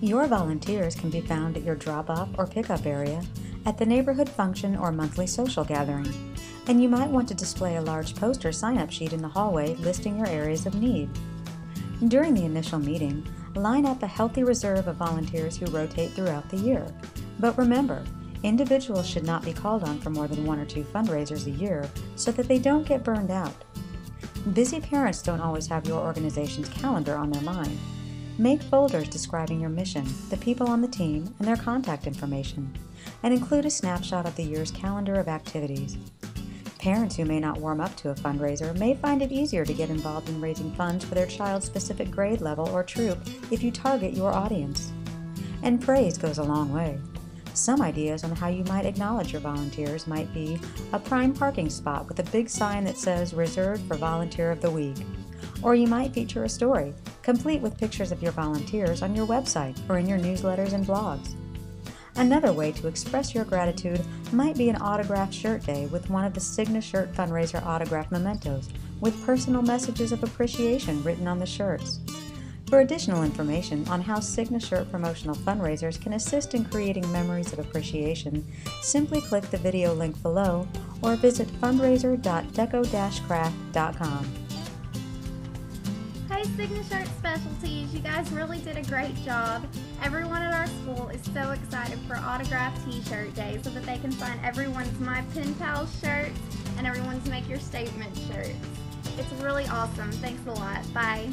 Your volunteers can be found at your drop off or pickup area, at the neighborhood function or monthly social gathering, and you might want to display a large poster sign up sheet in the hallway listing your areas of need. During the initial meeting, line up a healthy reserve of volunteers who rotate throughout the year. But remember, individuals should not be called on for more than one or two fundraisers a year so that they don't get burned out. Busy parents don't always have your organization's calendar on their mind. Make folders describing your mission, the people on the team, and their contact information, and include a snapshot of the year's calendar of activities. Parents who may not warm up to a fundraiser may find it easier to get involved in raising funds for their child's specific grade level or troop if you target your audience. And praise goes a long way. Some ideas on how you might acknowledge your volunteers might be a prime parking spot with a big sign that says Reserved for Volunteer of the Week. Or you might feature a story, complete with pictures of your volunteers, on your website or in your newsletters and blogs. Another way to express your gratitude might be an autographed shirt day with one of the SIGnaShirt Fundraiser autograph mementos with personal messages of appreciation written on the shirts. For additional information on how SIGnaShirt promotional fundraisers can assist in creating memories of appreciation, simply click the video link below or visit fundraiser.deco-craft.com. Hey SIGnaShirt Specialties, you guys really did a great job. Everyone at our school is so excited for Autograph t-shirt day so that they can find everyone's My Pen Pals shirts and everyone's Make Your Statement shirts. It's really awesome. Thanks a lot. Bye.